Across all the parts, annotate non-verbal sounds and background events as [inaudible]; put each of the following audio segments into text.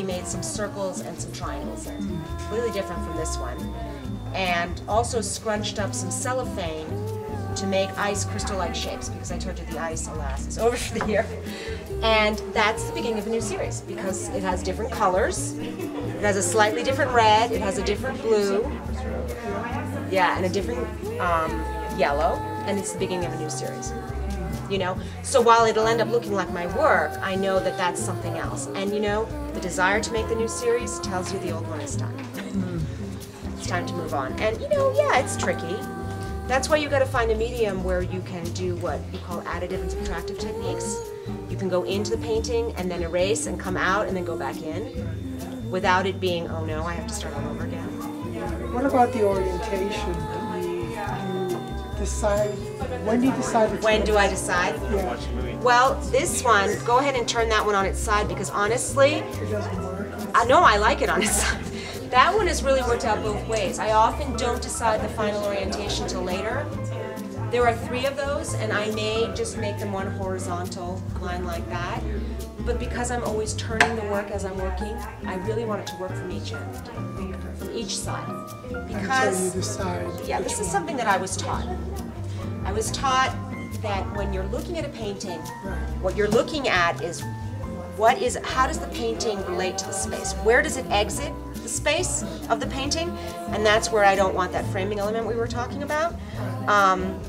basically made some circles and some triangles in. Completely different from this one. And also scrunched up some cellophane to make ice crystal-like shapes because I told you the ice, alas, is [laughs] over here. And that's the beginning of a new series because it has different colors. It has a slightly different red. It has a different blue. Yeah, and a different um, yellow. And it's the beginning of a new series. You know, so while it'll end up looking like my work, I know that that's something else. And you know, the desire to make the new series tells you the old one is done. it's time to move on. And you know, yeah, it's tricky. That's why you got to find a medium where you can do what you call additive and subtractive techniques. You can go into the painting and then erase and come out and then go back in without it being, oh no, I have to start all over again. What about the orientation? Do you, you decide, when do you decide which When one? do I decide? Yeah, Well, this one, go ahead and turn that one on its side because honestly, it doesn't work. I know I like it on its [laughs] side. That one has really worked out both ways. I often don't decide the final orientation till later. There are three of those, and I may just make them one horizontal line like that. But because I'm always turning the work as I'm working, I really want it to work from each end, from each side. Because yeah, this is something that I was taught. I was taught that when you're looking at a painting, what you're looking at is what is how does the painting relate to the space? Where does it exit the space of the painting? And that's where I don't want that framing element we were talking about. Um,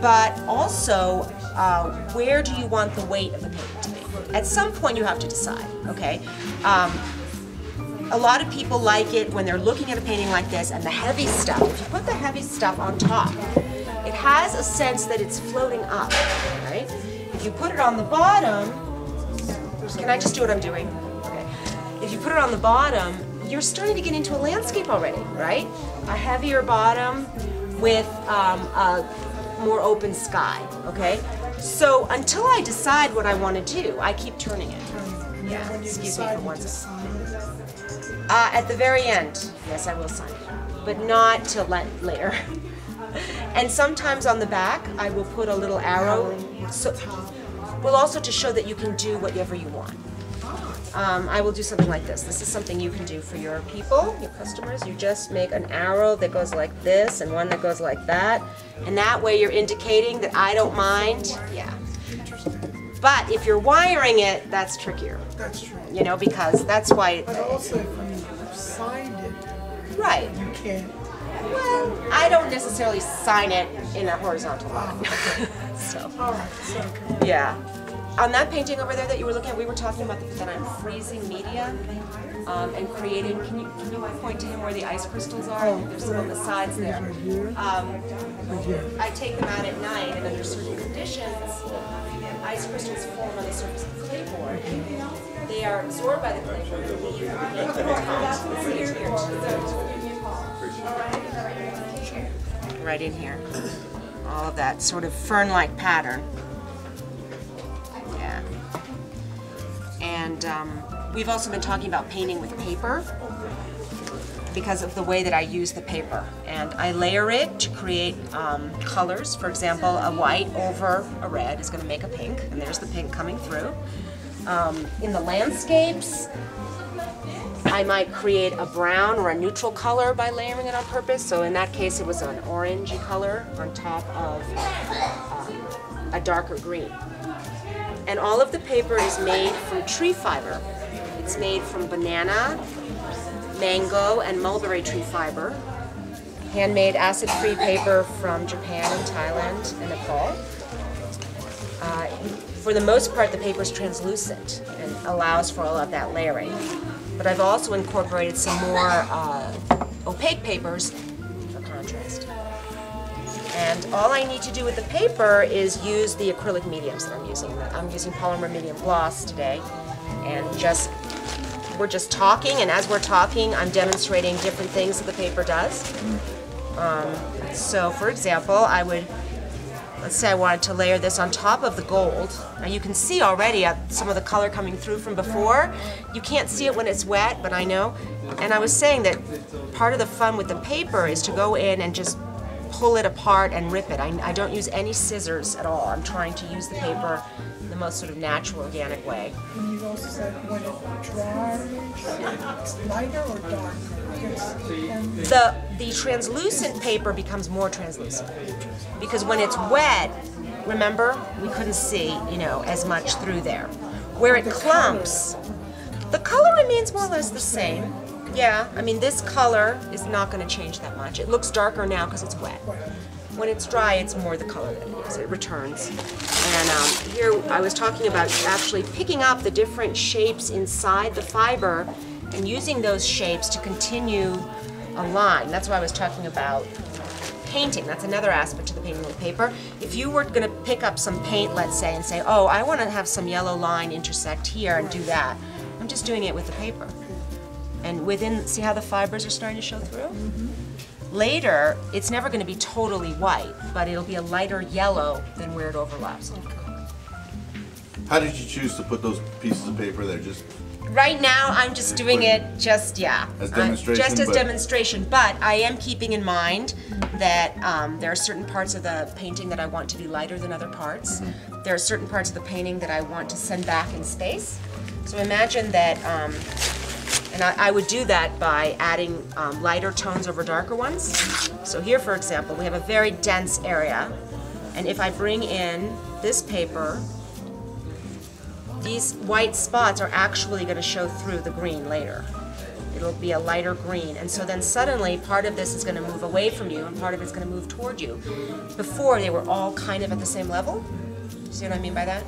but also, uh, where do you want the weight of the painting? At some point, you have to decide. Okay. Um, a lot of people like it when they're looking at a painting like this and the heavy stuff. If you put the heavy stuff on top, it has a sense that it's floating up, right? If you put it on the bottom, can I just do what I'm doing? Okay. If you put it on the bottom, you're starting to get into a landscape already, right? A heavier bottom with um, a more open sky, okay? So until I decide what I want to do, I keep turning it. Yeah, excuse me for one second. sign Uh, at the very end, yes, I will sign it, but not till la- later. [laughs] and sometimes on the back, I will put a little arrow. So, well, also to show that you can do whatever you want. Um, I will do something like this. This is something you can do for your people, your customers. You just make an arrow that goes like this and one that goes like that. And that way you're indicating that I don't mind. Yeah. But if you're wiring it, that's trickier, That's true. you know, because that's why. But also if you signed it, Right. you can't, Well, I don't necessarily sign it in a horizontal line. [laughs] so, all right, so, yeah. On that painting over there that you were looking at, we were talking about the, that I'm freezing media um, and creating. Can you can you point to him where the ice crystals are? There's some on the sides there. Um, right here. I take them out at night, and under certain conditions, ice crystals form on the surface of the clayboard. They are absorbed by the clayboard and leave the paint on top. It's here too. Right in here. All of that sort of fern-like pattern. And um, we've also been talking about painting with paper because of the way that I use the paper. And I layer it to create um, colors. For example, a white over a red is going to make a pink, and there's the pink coming through. Um, in the landscapes, I might create a brown or a neutral color by layering it on purpose. So in that case, it was an orangey color on top of um, a darker green. And all of the paper is made from tree fiber. It's made from banana, mango, and mulberry tree fiber. Handmade acid-free paper from Japan and Thailand and Nepal. Uh, for the most part, the paper is translucent and allows for all of that layering. But I've also incorporated some more uh, opaque papers for contrast. And all I need to do with the paper is use the acrylic mediums that I'm using. I'm using polymer medium gloss today, and just we're just talking, and as we're talking, I'm demonstrating different things that the paper does. Um, so, for example, I would let's say I wanted to layer this on top of the gold. Now you can see already uh, some of the color coming through from before. You can't see it when it's wet, but I know. And I was saying that part of the fun with the paper is to go in and just pull it apart and rip it. I, I don't use any scissors at all. I'm trying to use the paper in the most sort of natural, organic way. And you also said when it dries, lighter or darker? I guess, and The, the translucent paper becomes more translucent because when it's wet, remember, we couldn't see, you know, as much through there. Where it clumps, the color remains more or less the same. Yeah, I mean, this color is not going to change that much. It looks darker now because it's wet. When it's dry, it's more the color that it is. It returns. And um, here I was talking about actually picking up the different shapes inside the fiber and using those shapes to continue a line. That's why I was talking about painting. That's another aspect to the painting with paper. If you were going to pick up some paint, let's say, and say, oh, I want to have some yellow line intersect here and do that, I'm just doing it with the paper. And within, see how the fibers are starting to show through? Later, it's never going to be totally white, but it'll be a lighter yellow than where it overlaps. How did you choose to put those pieces of paper there? Just Right now, I'm just doing it just, yeah. As uh, demonstration, Just as but- demonstration, but I am keeping in mind that um, there are certain parts of the painting that I want to be lighter than other parts. Mm-hmm. There are certain parts of the painting that I want to send back in space. So imagine that, um, and I, I would do that by adding um, lighter tones over darker ones. So here, for example, we have a very dense area, and if I bring in this paper, these white spots are actually going to show through the green later. It'll be a lighter green, and so then suddenly part of this is going to move away from you and part of it's going to move toward you. Before they were all kind of at the same level. See what I mean by that?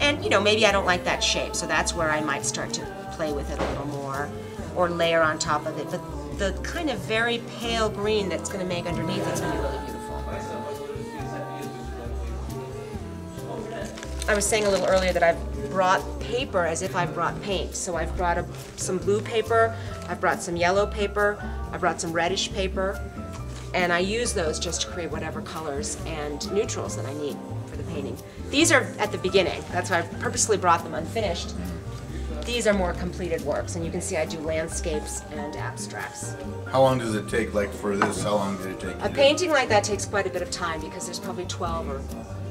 And you know, maybe I don't like that shape, so that's where I might start to play with it a little more or layer on top of it. But the kind of very pale green that's going to make underneath it's going to be really beautiful. I was saying a little earlier that I've brought paper as if I've brought paint. So I've brought a, some blue paper, I've brought some yellow paper, I've brought some reddish paper, and I use those just to create whatever colors and neutrals that I need for the painting. These are at the beginning, that's why I purposely brought them unfinished. These are more completed works, and you can see I do landscapes and abstracts. how long does it take? Like for this, how long did it take? A painting like that takes quite a bit of time because there's probably 12 or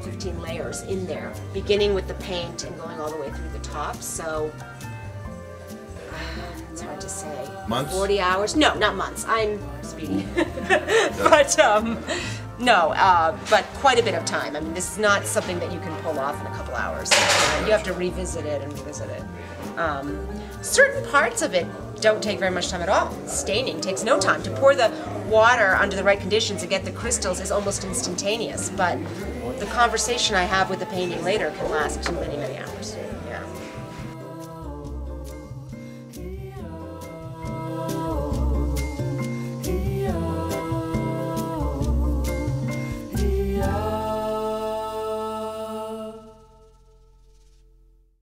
15 layers in there, beginning with the paint and going all the way through the top. So [sighs] it's hard to say. Months? 40 hours? No, not months. I'm speedy. [laughs] but um, no, uh, but quite a bit of time. I mean, this is not something that you can pull off in a couple hours. You have to revisit it and revisit it. Um, certain parts of it don't take very much time at all. Staining takes no time. To pour the water under the right conditions and get the crystals is almost instantaneous, but the conversation I have with the painting later can last many, many hours.